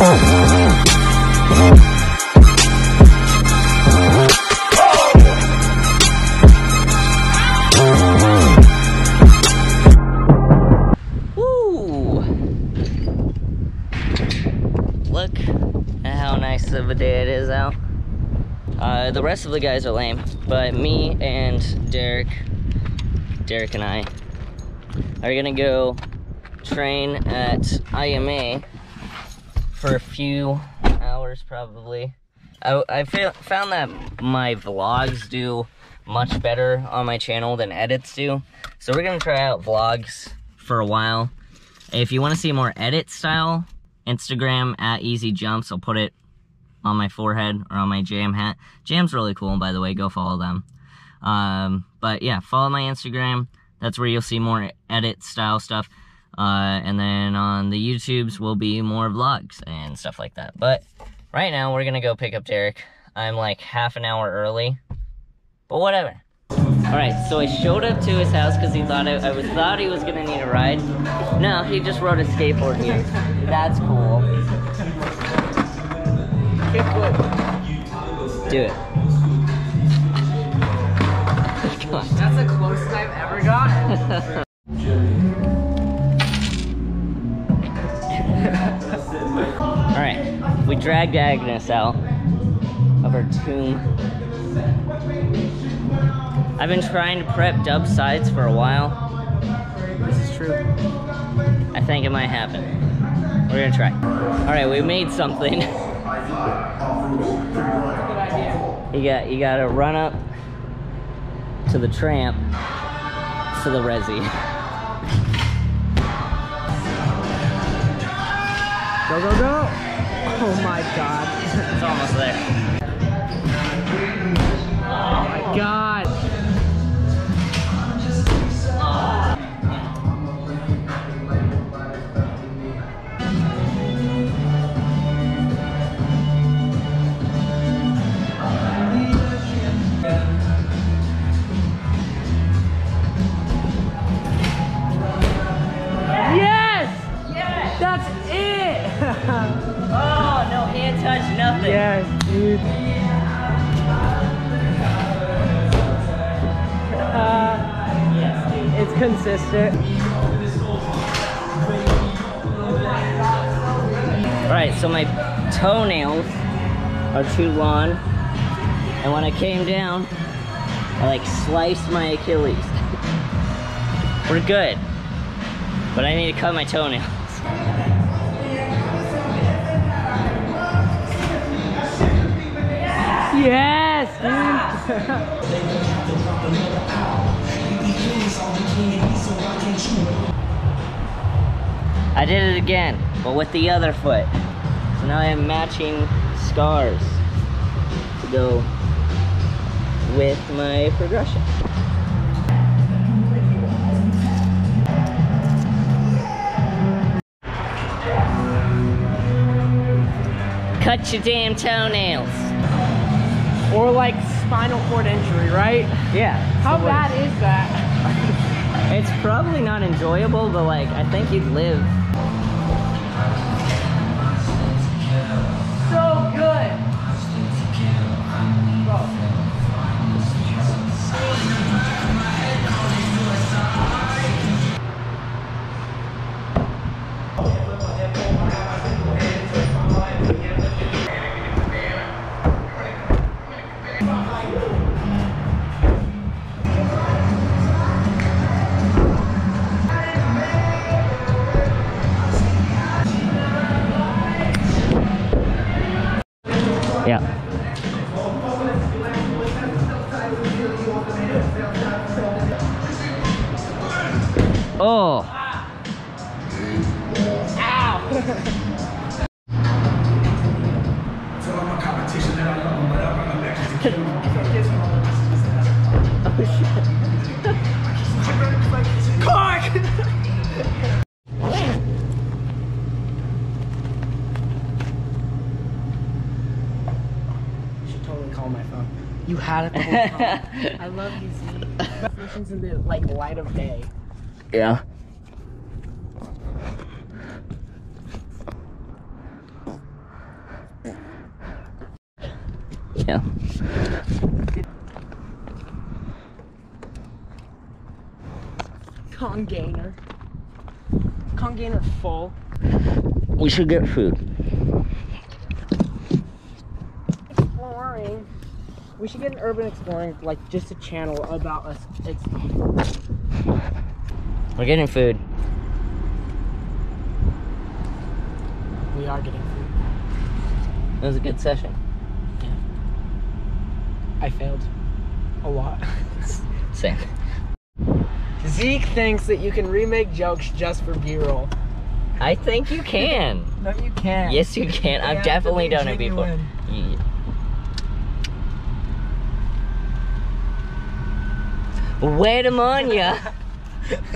Look at how nice of a day it is out. Uh, the rest of the guys are lame, but me and Derek, Derek and I, are gonna go train at IMA for a few hours probably. I, I found that my vlogs do much better on my channel than edits do. So we're gonna try out vlogs for a while. If you wanna see more edit style, Instagram at EZJumps, I'll put it on my forehead or on my jam hat. Jam's really cool, by the way, go follow them. Um, but yeah, follow my Instagram. That's where you'll see more edit style stuff. Uh, and then on the YouTubes will be more vlogs and stuff like that. But right now we're gonna go pick up Derek. I'm like half an hour early, but whatever. All right, so I showed up to his house because he thought I, I was thought he was gonna need a ride. No, he just rode a skateboard here. That's cool. Do it. That's the closest I've ever gotten. we dragged Agnes out of her tomb. I've been trying to prep dub sides for a while. this is true. I think it might happen. We're gonna try. All right, we made something. You got you got to run up to the tramp to the resi. Go, go, go. Oh my god. It's almost there. Oh my god. Dude. Uh, it's consistent. All right, so my toenails are too long, and when I came down, I like sliced my Achilles. We're good, but I need to cut my toenails. Yes. I did it again, but with the other foot. So now I have matching scars to go with my progression. Cut your damn toenails. Or like spinal cord injury, right? Yeah. How bad is that? It's probably not enjoyable, but like I think you'd live. Yeah. Oh. oh should totally on my phone. You had it the whole time. I love you, Z. In the like light of day. Yeah. Yeah. Con gainer. Con gainer full. We should get food. We should get an urban exploring, like just a channel about us. It's We're getting food. we are getting food. It was a good session. Yeah. I failed a lot. Same. Zeke thinks that you can remake jokes just for B-roll. I think you can. No, you can't. yes, you can. They I've definitely be done it before. genuine. Yeah. Wait a on ya.